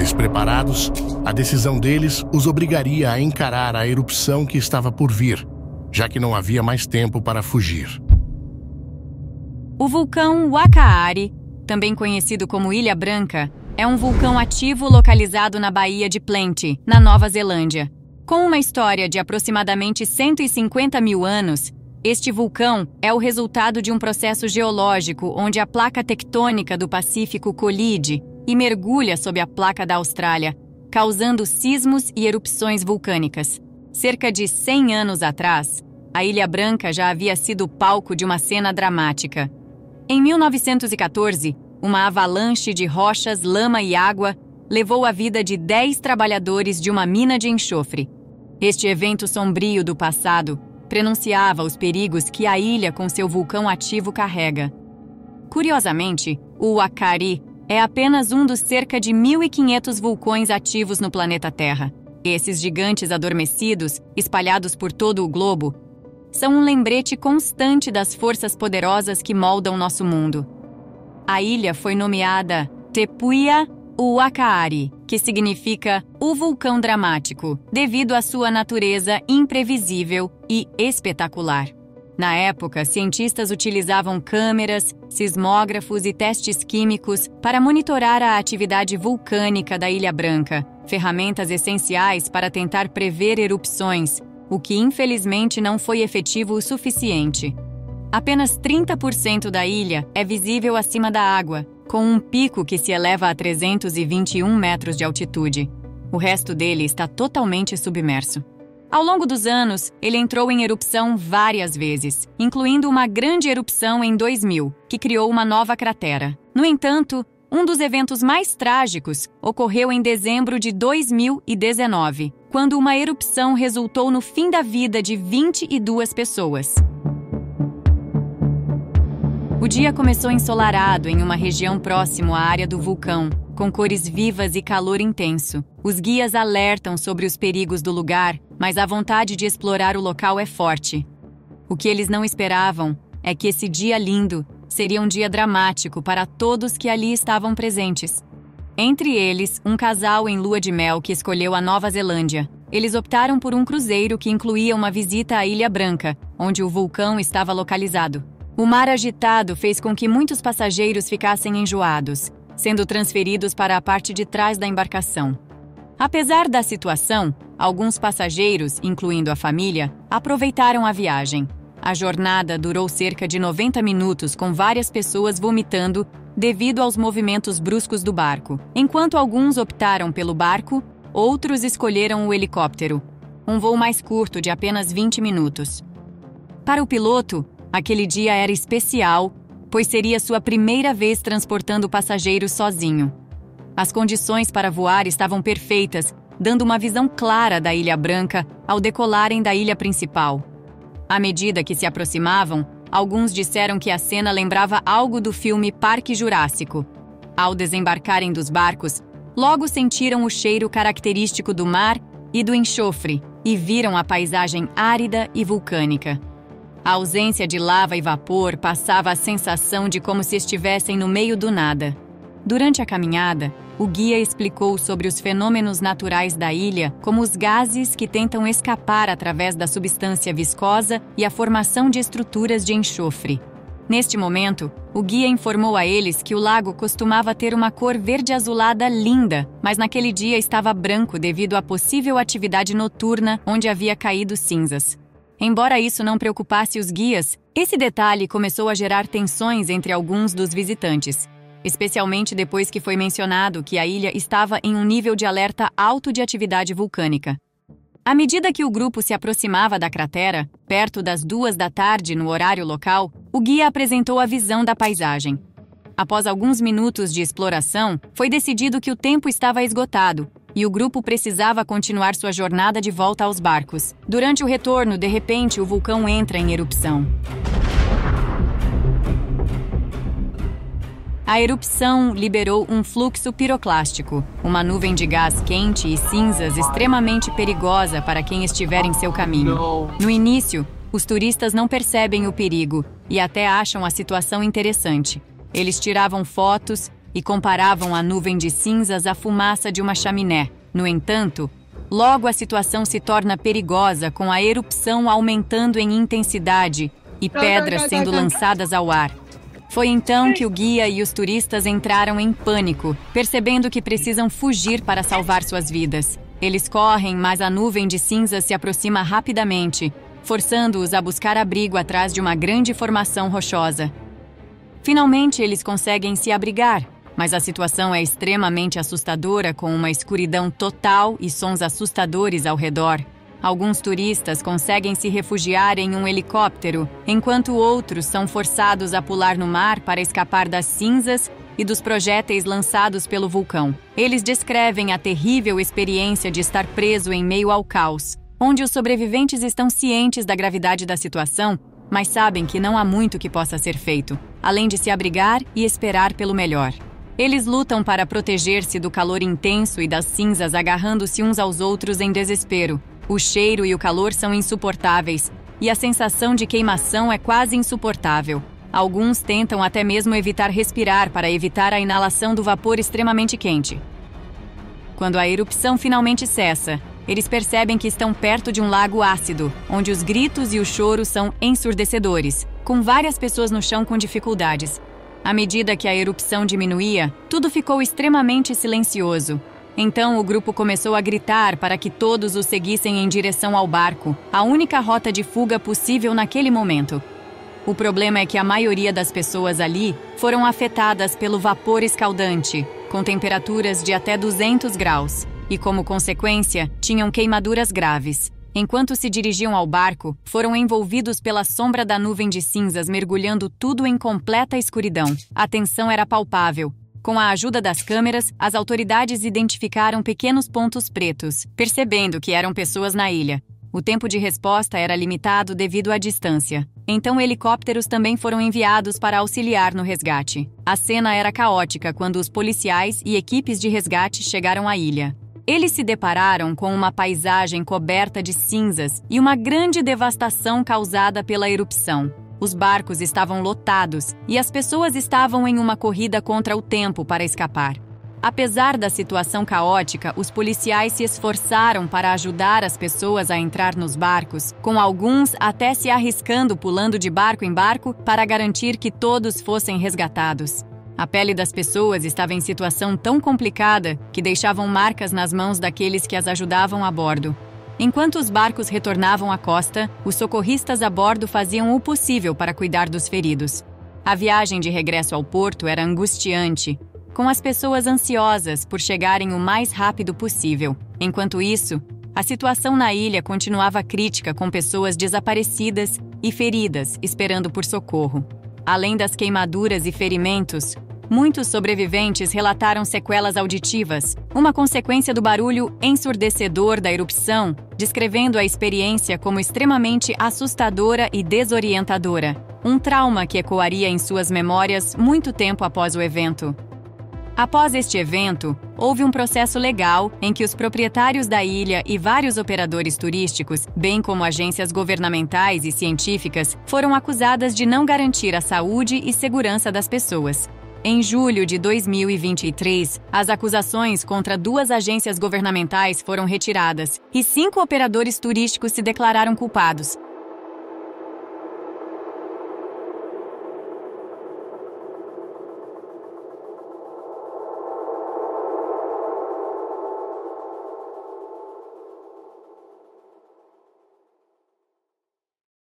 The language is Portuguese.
Despreparados, a decisão deles os obrigaria a encarar a erupção que estava por vir, já que não havia mais tempo para fugir. O vulcão Wakaari, também conhecido como Ilha Branca, é um vulcão ativo localizado na Baía de Plenty, na Nova Zelândia. Com uma história de aproximadamente 150 mil anos, este vulcão é o resultado de um processo geológico onde a placa tectônica do Pacífico colide e mergulha sob a placa da Austrália, causando sismos e erupções vulcânicas. Cerca de 100 anos atrás, a Ilha Branca já havia sido palco de uma cena dramática. Em 1914, uma avalanche de rochas, lama e água levou a vida de 10 trabalhadores de uma mina de enxofre. Este evento sombrio do passado prenunciava os perigos que a ilha com seu vulcão ativo carrega. Curiosamente, o Wakari é apenas um dos cerca de 1.500 vulcões ativos no planeta Terra. Esses gigantes adormecidos, espalhados por todo o globo, são um lembrete constante das forças poderosas que moldam nosso mundo. A ilha foi nomeada Tepuia Uakaari, que significa o vulcão dramático, devido à sua natureza imprevisível e espetacular. Na época, cientistas utilizavam câmeras, sismógrafos e testes químicos para monitorar a atividade vulcânica da Ilha Branca, ferramentas essenciais para tentar prever erupções, o que infelizmente não foi efetivo o suficiente. Apenas 30% da ilha é visível acima da água, com um pico que se eleva a 321 metros de altitude. O resto dele está totalmente submerso. Ao longo dos anos, ele entrou em erupção várias vezes, incluindo uma grande erupção em 2000, que criou uma nova cratera. No entanto, um dos eventos mais trágicos ocorreu em dezembro de 2019, quando uma erupção resultou no fim da vida de 22 pessoas. O dia começou ensolarado em uma região próximo à área do vulcão, com cores vivas e calor intenso. Os guias alertam sobre os perigos do lugar, mas a vontade de explorar o local é forte. O que eles não esperavam é que esse dia lindo seria um dia dramático para todos que ali estavam presentes. Entre eles, um casal em lua de mel que escolheu a Nova Zelândia. Eles optaram por um cruzeiro que incluía uma visita à Ilha Branca, onde o vulcão estava localizado. O mar agitado fez com que muitos passageiros ficassem enjoados, sendo transferidos para a parte de trás da embarcação. Apesar da situação, alguns passageiros, incluindo a família, aproveitaram a viagem. A jornada durou cerca de 90 minutos, com várias pessoas vomitando devido aos movimentos bruscos do barco. Enquanto alguns optaram pelo barco, outros escolheram o helicóptero, um voo mais curto de apenas 20 minutos. Para o piloto, aquele dia era especial, pois seria sua primeira vez transportando passageiros sozinho. As condições para voar estavam perfeitas, dando uma visão clara da Ilha Branca ao decolarem da ilha principal. À medida que se aproximavam, alguns disseram que a cena lembrava algo do filme Parque Jurássico. Ao desembarcarem dos barcos, logo sentiram o cheiro característico do mar e do enxofre e viram a paisagem árida e vulcânica. A ausência de lava e vapor passava a sensação de como se estivessem no meio do nada. Durante a caminhada, o guia explicou sobre os fenômenos naturais da ilha, como os gases que tentam escapar através da substância viscosa e a formação de estruturas de enxofre. Neste momento, o guia informou a eles que o lago costumava ter uma cor verde-azulada linda, mas naquele dia estava branco devido à possível atividade noturna onde havia caído cinzas. Embora isso não preocupasse os guias, esse detalhe começou a gerar tensões entre alguns dos visitantes especialmente depois que foi mencionado que a ilha estava em um nível de alerta alto de atividade vulcânica. À medida que o grupo se aproximava da cratera, perto das duas da tarde no horário local, o guia apresentou a visão da paisagem. Após alguns minutos de exploração, foi decidido que o tempo estava esgotado e o grupo precisava continuar sua jornada de volta aos barcos. Durante o retorno, de repente, o vulcão entra em erupção. A erupção liberou um fluxo piroclástico, uma nuvem de gás quente e cinzas extremamente perigosa para quem estiver em seu caminho. No início, os turistas não percebem o perigo e até acham a situação interessante. Eles tiravam fotos e comparavam a nuvem de cinzas à fumaça de uma chaminé. No entanto, logo a situação se torna perigosa com a erupção aumentando em intensidade e pedras sendo lançadas ao ar. Foi então que o guia e os turistas entraram em pânico, percebendo que precisam fugir para salvar suas vidas. Eles correm, mas a nuvem de cinzas se aproxima rapidamente, forçando-os a buscar abrigo atrás de uma grande formação rochosa. Finalmente, eles conseguem se abrigar, mas a situação é extremamente assustadora com uma escuridão total e sons assustadores ao redor. Alguns turistas conseguem se refugiar em um helicóptero, enquanto outros são forçados a pular no mar para escapar das cinzas e dos projéteis lançados pelo vulcão. Eles descrevem a terrível experiência de estar preso em meio ao caos, onde os sobreviventes estão cientes da gravidade da situação, mas sabem que não há muito que possa ser feito, além de se abrigar e esperar pelo melhor. Eles lutam para proteger-se do calor intenso e das cinzas, agarrando-se uns aos outros em desespero, o cheiro e o calor são insuportáveis, e a sensação de queimação é quase insuportável. Alguns tentam até mesmo evitar respirar para evitar a inalação do vapor extremamente quente. Quando a erupção finalmente cessa, eles percebem que estão perto de um lago ácido, onde os gritos e o choro são ensurdecedores, com várias pessoas no chão com dificuldades. À medida que a erupção diminuía, tudo ficou extremamente silencioso, então o grupo começou a gritar para que todos o seguissem em direção ao barco, a única rota de fuga possível naquele momento. O problema é que a maioria das pessoas ali foram afetadas pelo vapor escaldante, com temperaturas de até 200 graus, e como consequência, tinham queimaduras graves. Enquanto se dirigiam ao barco, foram envolvidos pela sombra da nuvem de cinzas, mergulhando tudo em completa escuridão. A tensão era palpável, com a ajuda das câmeras, as autoridades identificaram pequenos pontos pretos, percebendo que eram pessoas na ilha. O tempo de resposta era limitado devido à distância. Então, helicópteros também foram enviados para auxiliar no resgate. A cena era caótica quando os policiais e equipes de resgate chegaram à ilha. Eles se depararam com uma paisagem coberta de cinzas e uma grande devastação causada pela erupção. Os barcos estavam lotados e as pessoas estavam em uma corrida contra o tempo para escapar. Apesar da situação caótica, os policiais se esforçaram para ajudar as pessoas a entrar nos barcos, com alguns até se arriscando pulando de barco em barco para garantir que todos fossem resgatados. A pele das pessoas estava em situação tão complicada que deixavam marcas nas mãos daqueles que as ajudavam a bordo. Enquanto os barcos retornavam à costa, os socorristas a bordo faziam o possível para cuidar dos feridos. A viagem de regresso ao porto era angustiante, com as pessoas ansiosas por chegarem o mais rápido possível. Enquanto isso, a situação na ilha continuava crítica com pessoas desaparecidas e feridas esperando por socorro. Além das queimaduras e ferimentos, Muitos sobreviventes relataram sequelas auditivas, uma consequência do barulho ensurdecedor da erupção, descrevendo a experiência como extremamente assustadora e desorientadora. Um trauma que ecoaria em suas memórias muito tempo após o evento. Após este evento, houve um processo legal em que os proprietários da ilha e vários operadores turísticos, bem como agências governamentais e científicas, foram acusadas de não garantir a saúde e segurança das pessoas. Em julho de 2023, as acusações contra duas agências governamentais foram retiradas e cinco operadores turísticos se declararam culpados.